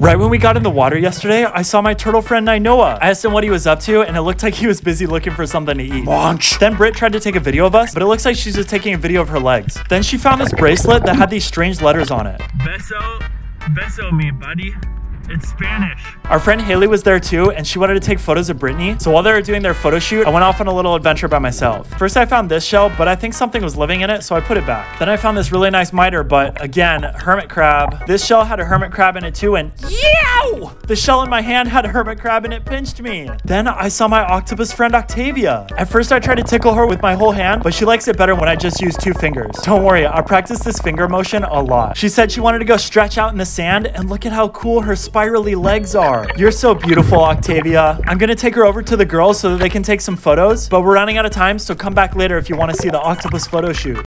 Right when we got in the water yesterday, I saw my turtle friend Nainoa. I asked him what he was up to, and it looked like he was busy looking for something to eat. Munch. Then Britt tried to take a video of us, but it looks like she's just taking a video of her legs. Then she found this bracelet that had these strange letters on it. Beso, beso me, buddy. It's Spanish. Our friend Haley was there too, and she wanted to take photos of Brittany. So while they were doing their photo shoot, I went off on a little adventure by myself. First, I found this shell, but I think something was living in it, so I put it back. Then I found this really nice miter, but again, hermit crab. This shell had a hermit crab in it too, and yow! The shell in my hand had a hermit crab and it pinched me. Then I saw my octopus friend Octavia. At first, I tried to tickle her with my whole hand, but she likes it better when I just use two fingers. Don't worry, I practiced this finger motion a lot. She said she wanted to go stretch out in the sand, and look at how cool her spirally legs are. You're so beautiful, Octavia. I'm gonna take her over to the girls so that they can take some photos, but we're running out of time, so come back later if you want to see the octopus photo shoot.